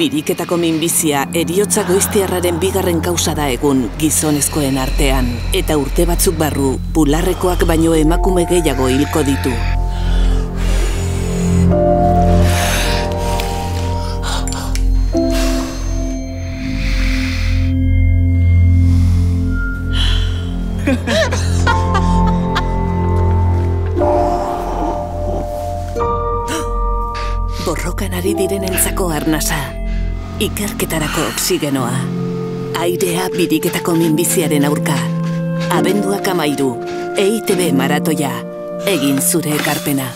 Biriketako minbizia eriotza goiztiarraren bigarren kausa da egun gizonezkoen artean. Eta urte batzuk barru, bularrekoak baino emakume gehiago hilko ditu. Borrokan ari direnentzako arnasa. Ikerketarako oksigenoa. Airea biriketako minbiziaren aurka. Abenduak amairu. EITB maratoia. Egin zure ekarpena.